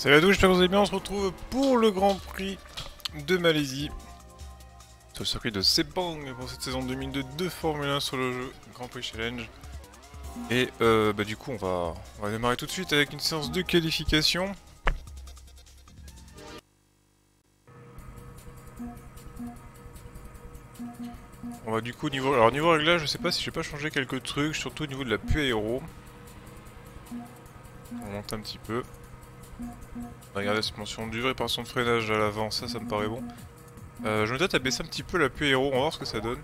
Salut à tous, j'espère que vous allez bien. On se retrouve pour le Grand Prix de Malaisie. Sur le circuit de Sepang pour cette saison 2002 de Formule 1 sur le jeu Grand Prix Challenge. Et euh, bah, du coup, on va, on va démarrer tout de suite avec une séance de qualification. On va du coup niveau alors niveau réglage, je sais pas si j'ai pas changé quelques trucs, surtout au niveau de la pluie aéro. On monte un petit peu. Regardez suspension dure, réparation de freinage à l'avant, ça, ça me paraît bon. Euh, je me tâte à baisser un petit peu l'appui aéro, on va voir ce que ça donne.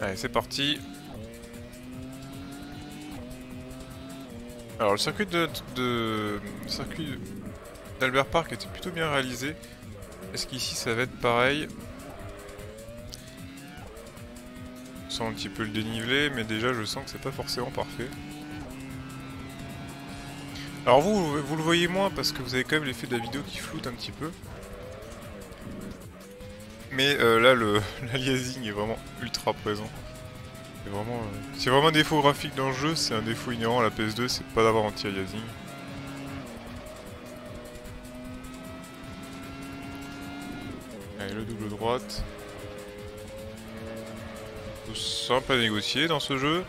Allez, c'est parti. Alors le circuit de circuit d'Albert Park était plutôt bien réalisé. Est-ce qu'ici ça va être pareil Je sens un petit peu le dénivelé, mais déjà je sens que c'est pas forcément parfait. Alors vous, vous le voyez moins parce que vous avez quand même l'effet de la vidéo qui floute un petit peu. Mais euh, là, le l'aliasing est vraiment ultra présent. C'est vraiment, euh, vraiment un défaut graphique dans le jeu, c'est un défaut inhérent à la PS2, c'est pas d'avoir anti-aliasing. Le double droite. Tout simple à négocier dans ce jeu.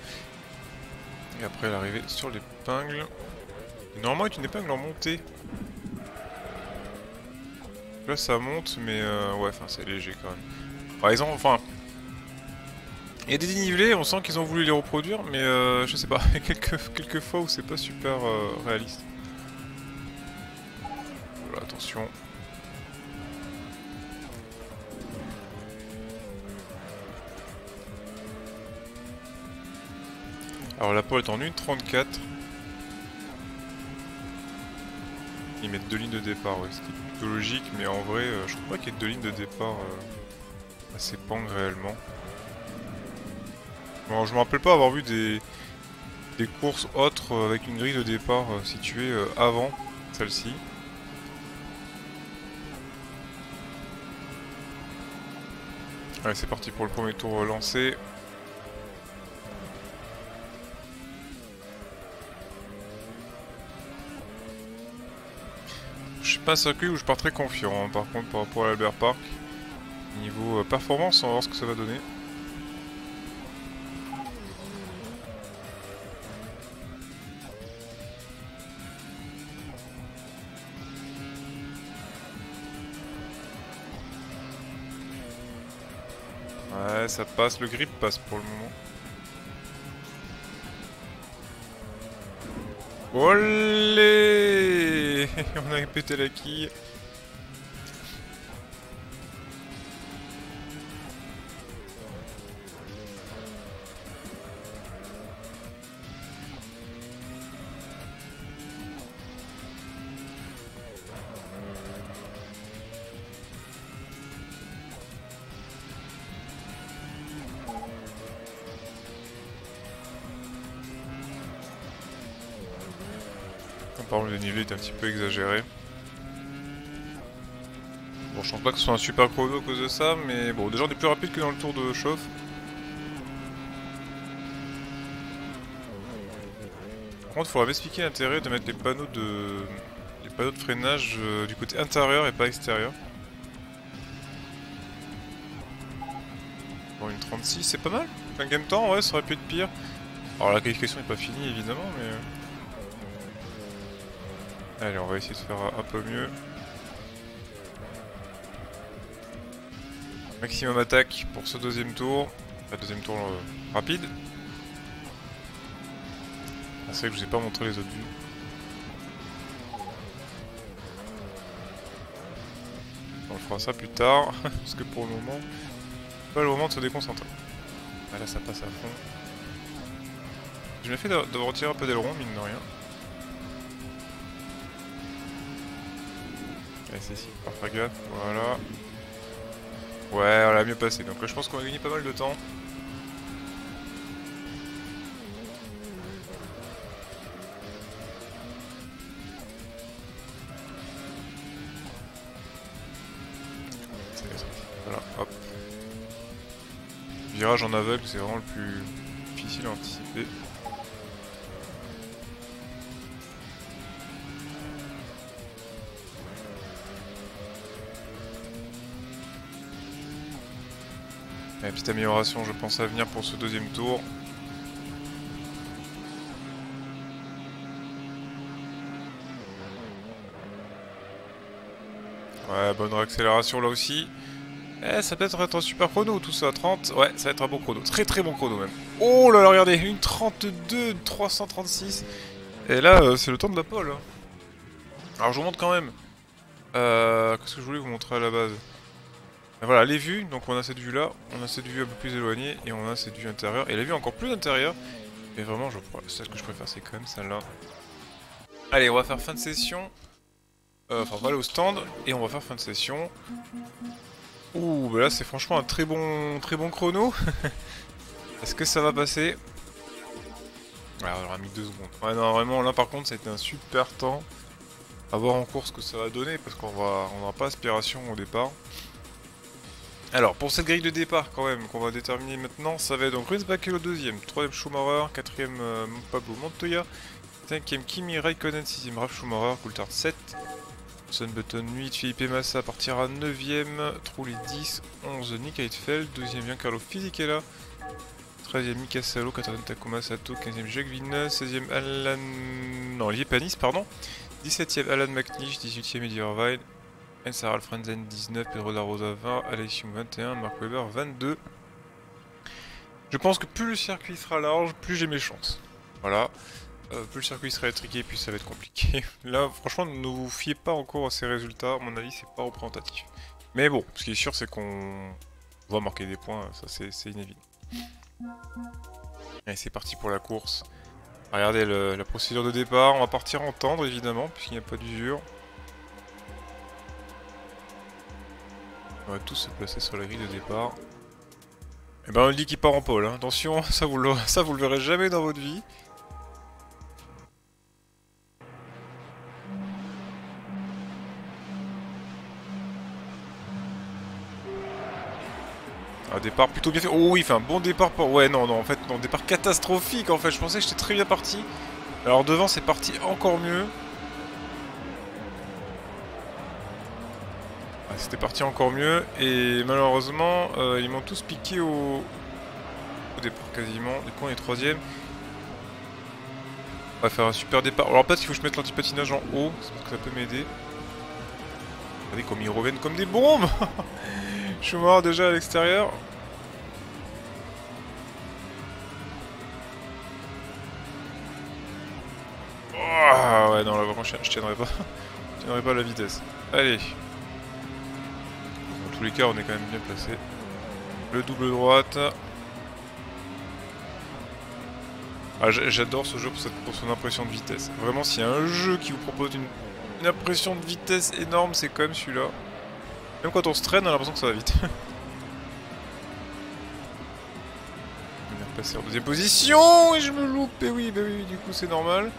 Et après l'arrivée sur l'épingle. Normalement, est une épingle en montée. Là, ça monte, mais euh, ouais, enfin, c'est léger quand même. Par exemple, enfin, il y a des dénivelés, on sent qu'ils ont voulu les reproduire, mais euh, je sais pas, il y a quelques, quelques fois où c'est pas super euh, réaliste. Voilà, attention. Alors la pole est en 1.34. Ils mettent deux lignes de départ, ouais, c'était plutôt logique, mais en vrai, euh, je crois pas qu'il y ait deux lignes de départ euh, assez pang réellement. Bon, je me rappelle pas avoir vu des, des courses autres euh, avec une grille de départ située avant celle-ci. Allez, c'est parti pour le premier tour lancé. Je suis pas un circuit où je pars très confiant, hein, par contre, par rapport à l'Albert Park. Niveau euh, performance, on va voir ce que ça va donner. Ouais, ça passe, le grip passe pour le moment. Olé On a pété la quille. Dénivelé est un petit peu exagéré. Bon, je pense pas que ce soit un super chrono à cause de ça, mais bon, déjà on est plus rapide que dans le tour de chauffe. Par contre, il faudra m'expliquer l'intérêt de mettre les panneaux de panneaux de freinage euh, du côté intérieur et pas extérieur. Bon, une 36, c'est pas mal. Un game temps, ouais, ça aurait pu être pire. Alors la qualification n'est pas finie évidemment, mais... Allez, on va essayer de faire un peu mieux. Maximum attaque pour ce deuxième tour. Deuxième tour euh, rapide. C'est vrai que je vous ai pas montré les autres vues. On fera ça plus tard, parce que pour le moment, pas le moment de se déconcentrer. Ah là ça passe à fond. Je m'ai fait de retirer un peu d'aileron, mine de rien. Allez, c'est ici, voilà. Ouais, on l'a mieux passé, donc là, je pense qu'on a gagné pas mal de temps. Voilà, hop. Virage en aveugle, c'est vraiment le plus difficile à anticiper. La petite amélioration, je pense, à venir pour ce deuxième tour. Ouais, bonne réaccélération là aussi. Eh, ça peut être un super chrono tout ça. 30, ouais, ça va être un bon chrono. Très très bon chrono même. Oh là là, regardez, une 32, 336. Et là, euh, c'est le temps de la pole. Hein. Alors je vous montre quand même. Euh, Qu'est-ce que je voulais vous montrer à la base? Voilà, les vues, donc on a cette vue là, on a cette vue un peu plus éloignée, et on a cette vue intérieure, et la vue encore plus intérieure. Mais vraiment, je crois, celle que je préfère, c'est quand même celle-là. Allez, on va faire fin de session. Euh, enfin, on va aller au stand, et on va faire fin de session. Ouh, bah là, c'est franchement un très bon, très bon chrono. Est-ce que ça va passer? Alors, on aura mis deux secondes. Ouais, non, vraiment, là, par contre, ça a été un super temps. À voir en course ce que ça va donner, parce qu'on va, on n'aura pas aspiration au départ. Alors, pour cette grille de départ, quand même, qu'on va déterminer maintenant, ça va être donc Rinsback au deuxième, troisième Schumacher, quatrième euh, Pablo Montoya, cinquième Kimi Raikkonen, sixième Ralf Schumacher, Coulthard 7, Sunbutton 8, Philippe Massa partira 9ème, Trulli 10, 11 Nick Heidfeld, 12ème Giancarlo Fisichella, 13ème Mika Salo, 14ème Takuma Sato, 15ème Jacques Villeneuve, 16ème Alan... non, Olivier Panis, pardon, 17ème Alan McNish, 18ème Eddie Irvine, Sarah Frenzen 19, Pedro da Rosa 20, Alex 21, Mark Weber 22. Je pense que plus le circuit sera large, plus j'ai mes chances. Voilà. Euh, plus le circuit sera étriqué, plus ça va être compliqué. Là, franchement, ne vous fiez pas encore à ces résultats. À mon avis, c'est pas représentatif. Mais bon, ce qui est sûr, c'est qu'on va marquer des points. Ça, c'est inévitable. Allez, c'est parti pour la course. Regardez la procédure de départ. On va partir en tendre, évidemment, puisqu'il n'y a pas d'usure. On va tous se placer sur la grille de départ. Et eh ben on dit qu'il part en pôle, hein. attention, ça vous, le, ça vous le verrez jamais dans votre vie. Un départ plutôt bien fait. Oh oui, enfin bon départ pour... Ouais, non, non, en fait, non, départ catastrophique en fait. Je pensais que j'étais très bien parti. Alors devant, c'est parti encore mieux. C'était parti encore mieux. Et malheureusement, euh, ils m'ont tous piqué au... départ quasiment. Du coup, on est troisième. On va faire un super départ. Alors peut-être qu'il faut que je mette l'antipatinage en haut, parce que ça peut m'aider. Regardez comme ils reviennent comme des bombes Je suis mort déjà à l'extérieur. Oh, ouais non là vraiment je tiendrai pas. je tiendrai pas la vitesse. Allez tous les cas, on est quand même bien placé. Le double droite. Ah, J'adore ce jeu pour, son impression de vitesse. Vraiment, s'il y a un jeu qui vous propose une, impression de vitesse énorme, c'est quand même celui-là. Même quand on se traîne, on a l'impression que ça va vite. on vient passer en deuxième position et je me loupe. Et oui, bah oui, du coup, c'est normal.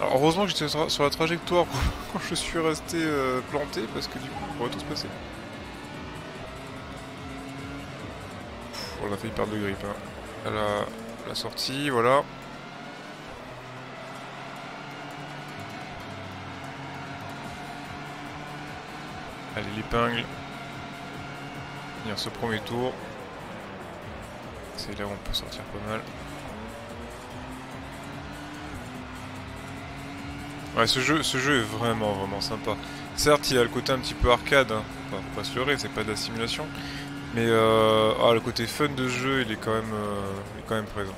Alors, heureusement que j'étais sur la trajectoire quand je suis resté euh, planté parce que du coup, on pourrait tout se passer. On a failli perdre de grippe. Hein. À la, sortie, voilà. Allez, l'épingle. Venir ce premier tour. C'est là où on peut sortir pas mal. Ouais, ce jeu, est vraiment, vraiment sympa. Certes, il a le côté un petit peu arcade, hein. faut pas se leurrer, c'est pas de la simulation. Mais euh, ah, le côté fun de jeu, il est quand même, euh, il est quand même présent.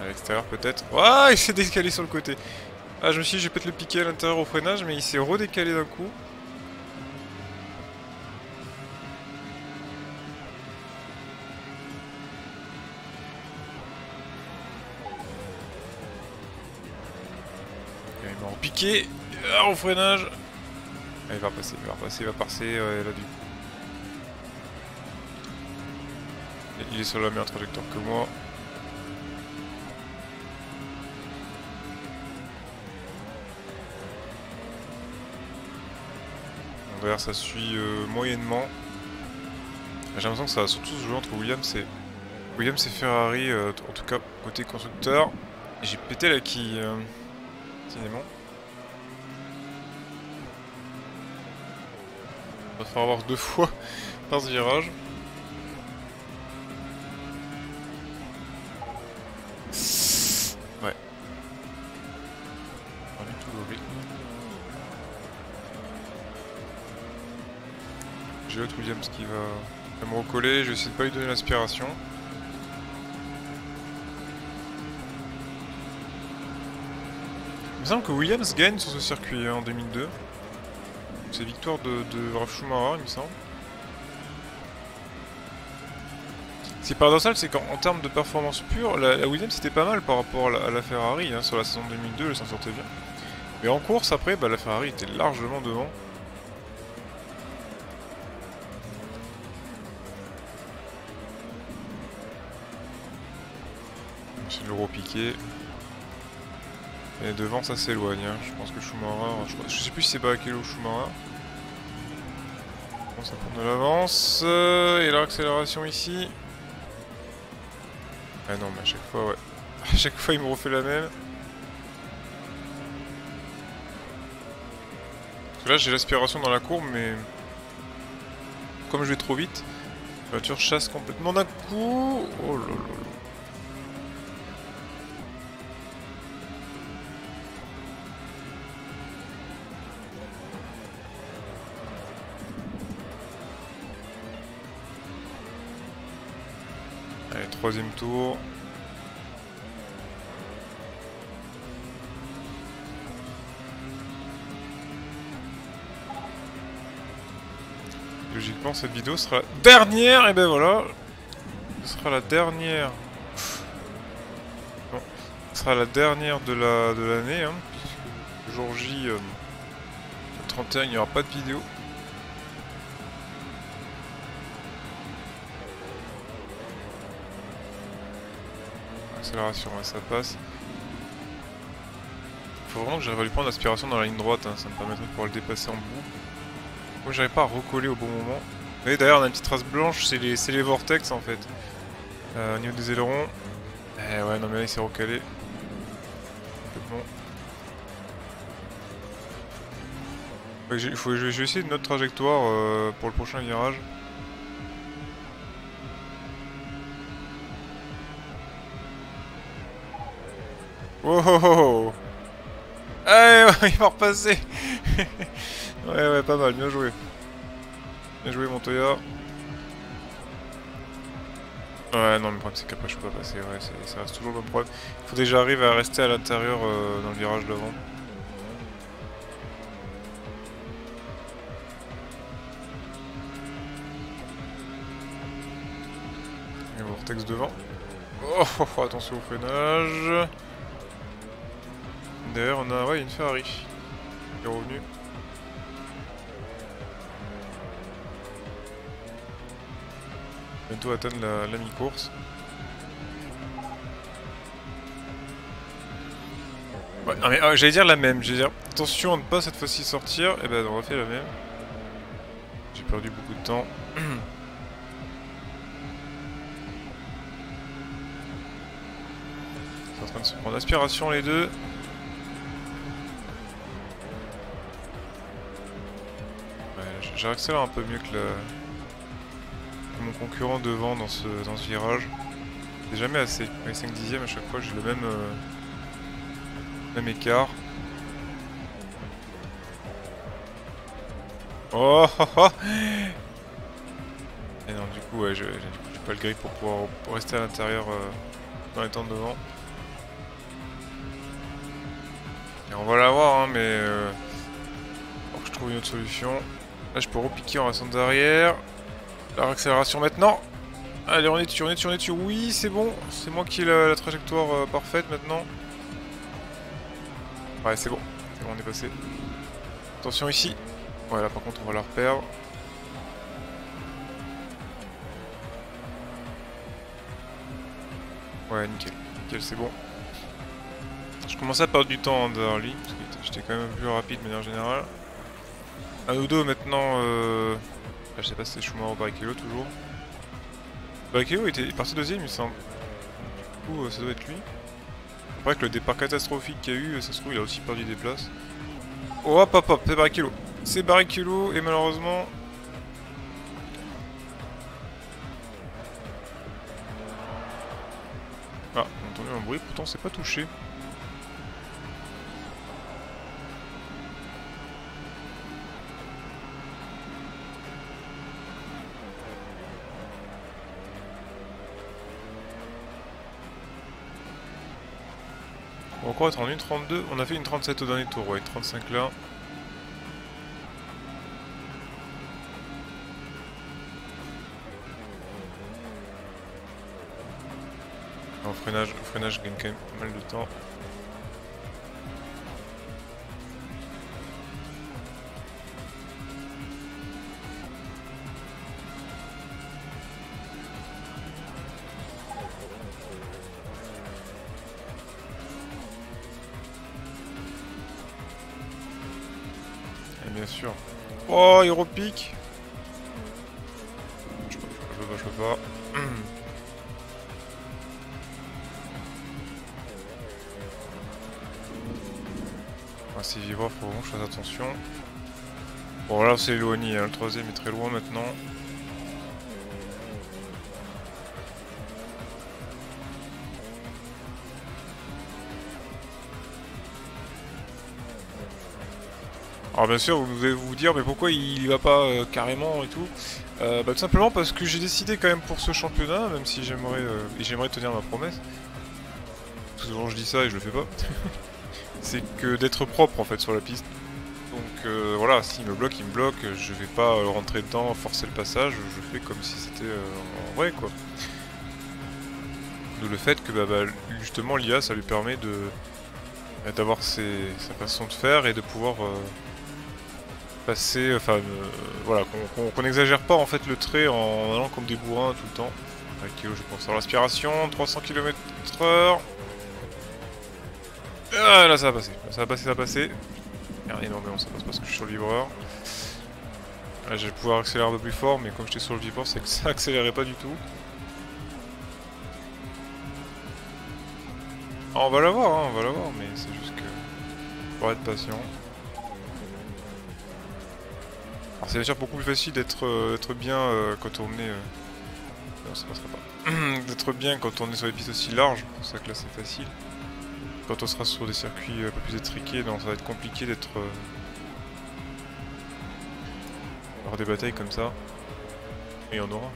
À l'extérieur peut-être. Ah, il s'est décalé sur le côté. Ah, je me suis dit, je vais peut-être le piquer à l'intérieur au freinage, mais il s'est redécalé d'un coup. Il m'a repiqué ah, au freinage. Il va repasser, il va repasser, il va passer. là du coup. Il est sur la meilleure trajectoire que moi. D'ailleurs ça suit euh, moyennement. J'ai l'impression que ça va surtout se jouer entre Williams et, Williams et Ferrari, euh, en tout cas côté constructeur. J'ai pété la quille. Euh, cinément. On va faire avoir deux fois par ce virage. Pas du tout le. J'ai l'autre Williams qui va, me recoller. Je vais essayer de pas lui donner l'aspiration. Il me semble que Williams gagne sur ce circuit hein, en 2002. C'est victoire de, de Schumacher, il me semble. Ce qui est paradoxal, c'est qu'en termes de performance pure, la, Williams c'était pas mal par rapport à la, Ferrari. Hein, sur la saison 2002, elle s'en sortait bien. Mais en course, après, bah, la Ferrari était largement devant. C'est l'euro piqué. Et devant ça s'éloigne, hein. je pense que Schumacher, je, sais plus si c'est à quel Schumacher. Bon ça prend de l'avance, euh, et l'accélération ici. Ah non mais à chaque fois ouais, à chaque fois il me refait la même. Là j'ai l'aspiration dans la courbe mais comme je vais trop vite, la voiture chasse complètement d'un coup. Oh. Allez, troisième tour. Logiquement, cette vidéo sera la dernière, et ben voilà. Ce sera la dernière. Ce sera la dernière de la de l'année, hein, puisque jour J, euh, 31, il n'y aura pas de vidéo. accélération, ça passe. Faut vraiment que j'arrive à lui prendre l'aspiration dans la ligne droite, hein, ça me permettrait de pouvoir le dépasser en bout. Moi j'arrive pas à recoller au bon moment. Et d'ailleurs on a une petite trace blanche, c'est les, les vortex en fait. Euh, au niveau des ailerons. Eh ouais non mais là il s'est recalé. Bon. je vais essayer une autre trajectoire euh, pour le prochain virage. Oh oh oh Allez, il va repasser Ouais, ouais, pas mal, bien joué. Bien joué, Montoya. Ouais, non, le problème c'est qu'après je peux pas passer, ouais, ça reste toujours le même problème. Il faut déjà arriver à rester à l'intérieur euh, dans le virage d'avant. Et vortex devant. Oh, oh, oh, attention au freinage. D'ailleurs, on a ouais, une Ferrari qui est revenue. Bientôt atteindre la, mi-course. Ouais, non mais euh, j'allais dire la même, j'allais dire attention à ne pas cette fois-ci sortir, et eh ben on refait la même. J'ai perdu beaucoup de temps. C'est en train de se prendre aspiration les deux. J'accélère un peu mieux que, le... mon concurrent devant dans ce, dans ce virage. C'est jamais assez. Avec 5 dixièmes à chaque fois j'ai le même, euh, même écart. Oh, oh, oh Et non du coup ouais j'ai pas le grip pour pouvoir rester à l'intérieur euh, dans les temps devant. Et on va l'avoir hein mais euh, je trouve une autre solution. Là, je peux repiquer en restant derrière. La accélération maintenant. Allez, on est dessus, on est dessus, on est dessus. Oui, c'est bon. C'est moi qui ai la, trajectoire euh, parfaite maintenant. Ouais, c'est bon. C'est bon, on est passé. Attention ici. Voilà, par contre, on va la reperdre. Ouais, nickel. Nickel, c'est bon. Je commençais à perdre du temps dans lui, parce que j'étais quand même plus rapide de manière générale. Un deux maintenant. Euh... je sais pas si c'est Schumacher ou Barrichello toujours. Keo était parti deuxième il semble. Du coup euh, ça doit être lui. Après que le départ catastrophique qu'il y a eu, ça se trouve il a aussi perdu des places. Oh hop hop hop, c'est Barrichello. C'est Barrichello et malheureusement... Ah, on entendu un bruit, pourtant c'est pas touché. Être en 1.32. On a fait une 37 au dernier tour, ouais, 35 là. En freinage, freinage gagne quand même pas mal de temps. Oh, il repique Je peux, je peux pas, je peux pas. Ah, c'est vivant, faut vraiment que je fasse attention. Bon là c'est éloigné, hein. le troisième est très loin maintenant. Alors bien sûr, vous devez vous dire, mais pourquoi il y va pas euh, carrément et tout euh, bah, Tout simplement parce que j'ai décidé quand même pour ce championnat, même si j'aimerais euh, j'aimerais tenir ma promesse. Souvent je dis ça et je le fais pas. C'est que d'être propre en fait sur la piste. Donc voilà, s'il me bloque, il me bloque, je vais pas rentrer dedans, forcer le passage, je fais comme si c'était en vrai quoi. D'où le fait que bah, bah, justement l'IA ça lui permet de d'avoir sa façon de faire et de pouvoir euh, passer, enfin euh, voilà, qu'on n'exagère pas en fait le trait en allant comme des bourrins tout le temps. Ok, je pense sur l'aspiration, 300 km/h. Ah là ça va passer, ça va passer, ça va passer. Et non mais non ça passe parce que je suis sur le vibreur. Là je vais pouvoir accélérer un peu plus fort mais comme j'étais sur le vibreur c'est que ça accélérait pas du tout. Ah, on va l'avoir, hein, on va l'avoir mais c'est juste que... Faut être patient. C'est sûr beaucoup plus facile d'être euh, bien euh, quand on est... Euh... Non ça passera pas. d'être bien quand on est sur des pistes aussi larges, c'est pour ça que là c'est facile. Quand on sera sur des circuits un peu plus étriqués, donc ça va être compliqué d'être... Avoir des batailles comme ça. Et il y en aura.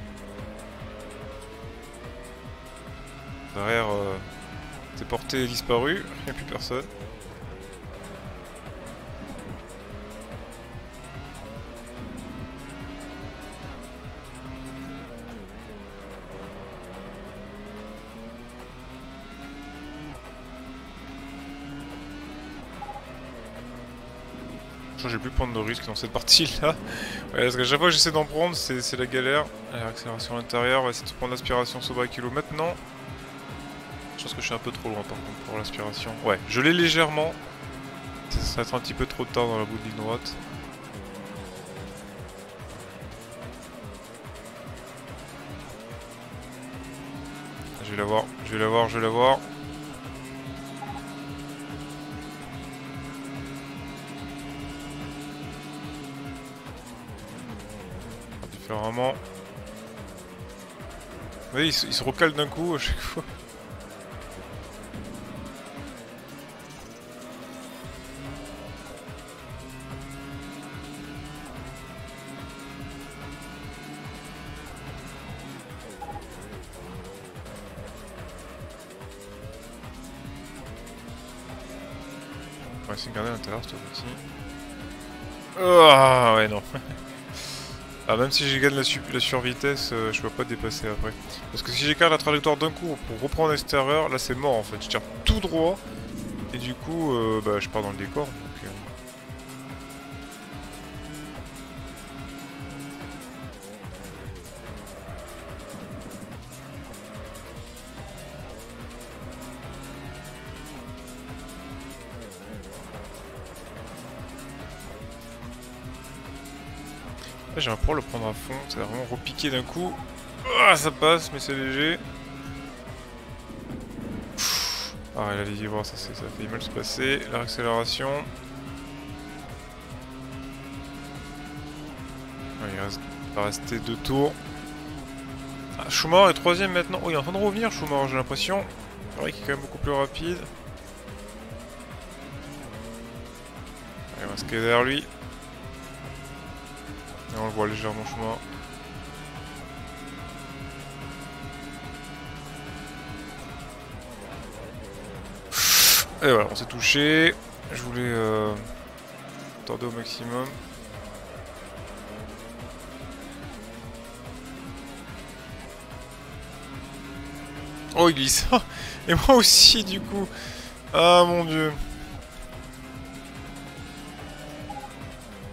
Derrière, c'est porté disparu, il n'y a plus personne. Prendre de risques dans cette partie là. Ouais, parce qu'à chaque fois que j'essaie d'en prendre, c'est la galère. Allez, accélération à l'intérieur, on va essayer de prendre l'aspiration sur kilo maintenant. Je pense que je suis un peu trop loin par contre pour l'aspiration. Ouais, je l'ai légèrement. Ça va être un petit peu trop tard dans la bout de ligne droite. Je vais l'avoir, je vais l'avoir, je vais l'avoir. Oui, il se, il se recale d'un coup à chaque fois. On va essayer de garder l'intérieur cette fois-ci. Ah ouais non. ah même si j'ai gagné la, su la survitesse, euh, je peux pas dépasser après. Parce que si j'écarte la trajectoire d'un coup pour reprendre l'extérieur, là c'est mort en fait. Je tire tout droit et du coup euh, bah, je pars dans le décor. Donc, euh... Là j'ai un pour le prendre à fond, ça va vraiment repiquer d'un coup. Ah, ça passe, mais c'est léger. Ah, allez-y voir, ça, ça fait mal se passer. La réaccélération. il reste, va rester deux tours. Ah, Schumacher est troisième maintenant. Oh, il est en train de revenir, Schumacher, j'ai l'impression. C'est vrai qu'il est quand même beaucoup plus rapide. Allez, on va se derrière lui. Et on le voit légèrement Schumacher. Et voilà, on s'est touché. Je voulais euh, tarder au maximum. Oh, il glisse. Et moi aussi, du coup. Ah, mon dieu.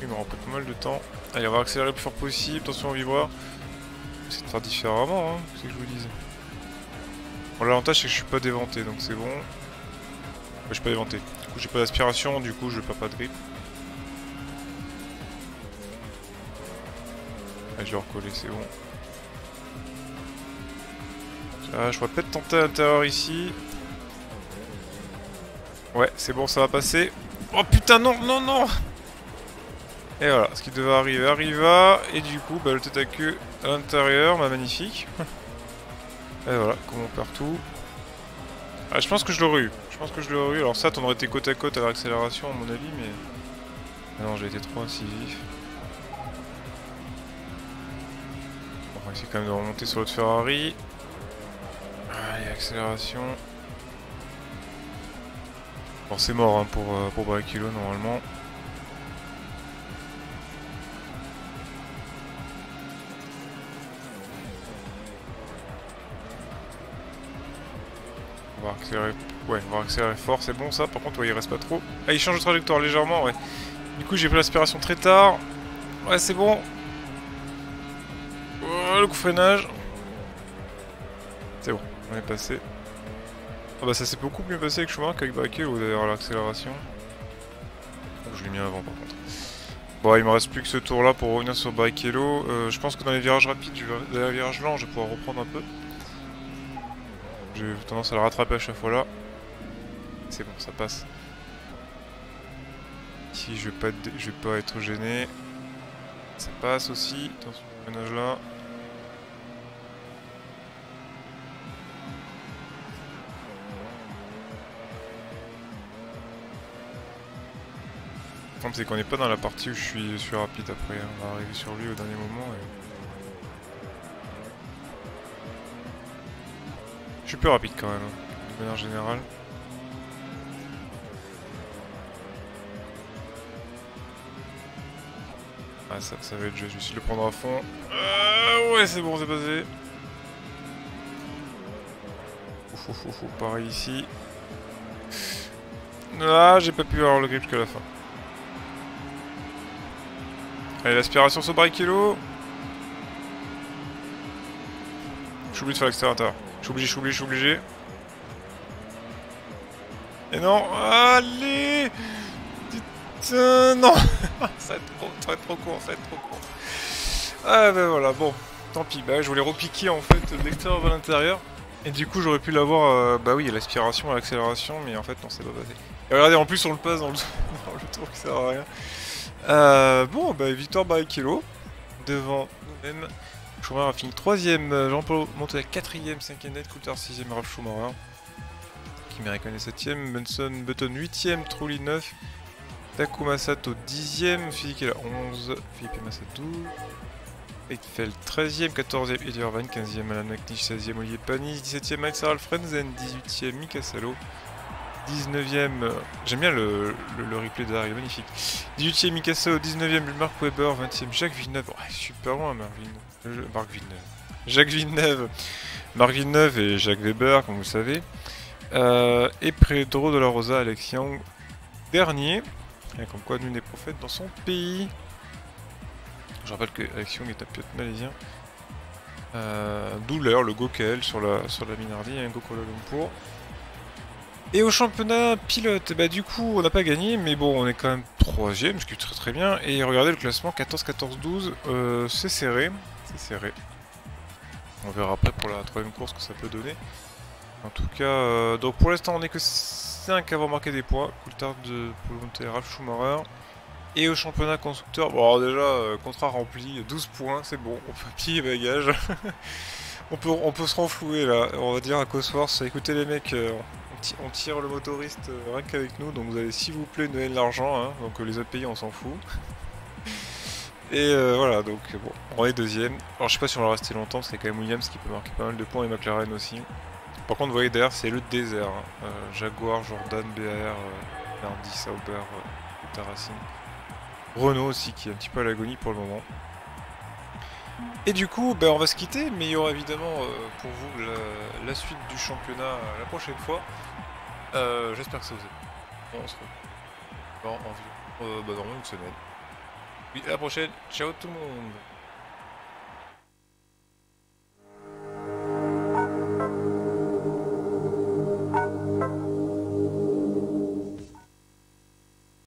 Il me rend pas mal de temps. Allez, on va accélérer le plus fort possible. Attention au vibreur. C'est de faire différemment, hein, c'est que je vous dise. Bon, l'avantage, c'est que je suis pas déventé, donc c'est bon. je suis pas déventé. Du coup, j'ai pas d'aspiration, du coup, je perds pas de grip. Allez, je vais recoller, c'est bon. Ah, je pourrais peut-être tenter à l'intérieur ici. Ouais, c'est bon, ça va passer. Oh putain, non, non, non Et voilà, ce qui devait arriver arriva. Et du coup, bah, le tête à queue à l'intérieur, bah, magnifique. Et voilà, comme on perd tout. Ah, je pense que je l'aurais eu. Je pense que je l'aurais eu. Alors ça, on aurait été côte à côte à l'accélération, à mon avis, mais... Non, j'ai été trop incisif. on va essayer quand même de remonter sur l'autre Ferrari. Allez, accélération. Bon, c'est mort hein, pour, euh, pour normalement. On va accélérer. Ouais, on va accélérer fort, c'est bon ça. Par contre, ouais, il reste pas trop. Ah, il change de trajectoire légèrement, ouais. Du coup, j'ai pris l'aspiration très tard. Ouais, c'est bon. Le coup freinage. C'est bon. On est passé. Ah bah ça s'est beaucoup mieux passé avec Schumacher qu'avec Barrichello d'ailleurs à l'accélération. Je l'ai mis avant par contre. Bon il me reste plus que ce tour là pour revenir sur Barrichello. Euh, je pense que dans les virages rapides, dans les virages lents, je vais pouvoir reprendre un peu. J'ai tendance à le rattraper à chaque fois là. C'est bon, ça passe. Ici je vais pas, je vais pas être gêné. Ça passe aussi. Attention au ménage là. Le c'est qu'on n'est pas dans la partie où je suis, suis rapide après. On va arriver sur lui au dernier moment. Et... Je suis plus rapide quand même, hein, de manière générale. Ah ça, ça va être juste, je vais essayer de le prendre à fond. Euh, ouais c'est bon, c'est passé. Ouf, ouf, ouf, pareil ici. Ah, j'ai pas pu avoir le grip jusqu'à la fin. Allez, l'aspiration sur Barrichello. Obligé de faire l'extérieur. Suis obligé, je suis obligé, je suis obligé. Et non, allez Putain, non Ça va être trop, trop court, ça va être trop court. Ah ben voilà, bon, tant pis, bah je voulais repiquer en fait de l'extérieur vers l'intérieur. Et du coup j'aurais pu l'avoir, euh, bah oui, l'aspiration, l'accélération, mais en fait non, c'est pas passé. Et regardez, en plus on le passe dans le, tour qui sert à rien. Euh, bon, bah, victoire Barrichello devant nous-mêmes. Schumacher a fini 3ème, Jean-Paul monté à 4ème, 5ème net, Coulter 6ème, Ralph Schumacher. Kimi Raikkonen 7ème, Benson Button 8ème, Trulli 9, Takuma Sato 10ème, Philippe est 11, Philippe Massa 12, Eitfeld 13ème, 14ème, Eddie Irvine 15ème, Alan McNish 16ème, Olivier Panis 17ème, Max Harald Frenzen 18ème, Mika Salo 19ème, euh, j'aime bien le, replay de Harry, magnifique. 18ème Mikasa 19ème Marc Weber, 20ème Jacques Villeneuve, super loin Marc Marc Villeneuve. Jacques Villeneuve, Marc Villeneuve et Jacques Weber, comme vous le savez. Euh, et Pedro de la Rosa, Alex Young, dernier. Et comme quoi, nous n'est prophète dans son pays. Je rappelle que Alex Young est un pilote malaisien. Euh, Douleur, le Gokel sur la, sur la un Lumpur. Et au championnat pilote, bah du coup on n'a pas gagné, mais bon on est quand même troisième, ce qui est très très bien. Et regardez le classement 14, 14, 12, c'est serré, c'est serré. On verra après pour la troisième course que ça peut donner. En tout cas, euh, donc pour l'instant on est que 5 à avoir marqué des points. Coulthard de Paul Ralph Schumacher. Et au championnat constructeur, bon alors déjà, euh, contrat rempli, 12 points, c'est bon, on peut pied et bagage. on, peut, on peut se renflouer là, on va dire à Cosworth, écoutez les mecs, euh, on, tire le motoriste rien qu'avec nous, donc vous allez s'il vous plaît donner de l'argent, hein, donc les autres pays on s'en fout. Et voilà, donc bon, on est deuxième. Alors je sais pas si on va rester longtemps, parce quand même Williams qui peut marquer pas mal de points et McLaren aussi. Par contre, vous voyez derrière, c'est le désert. Hein. Euh, Jaguar, Jordan, BAR, euh, Sauber, euh. Renault aussi, qui est un petit peu à l'agonie pour le moment. Et du coup, ben, on va se quitter, mais il y aura évidemment euh, pour vous la, suite du championnat la prochaine fois. J'espère que ça vous a on se retrouve. Bon, bah, normalement une semaine. Oui, à la prochaine. Ciao tout le monde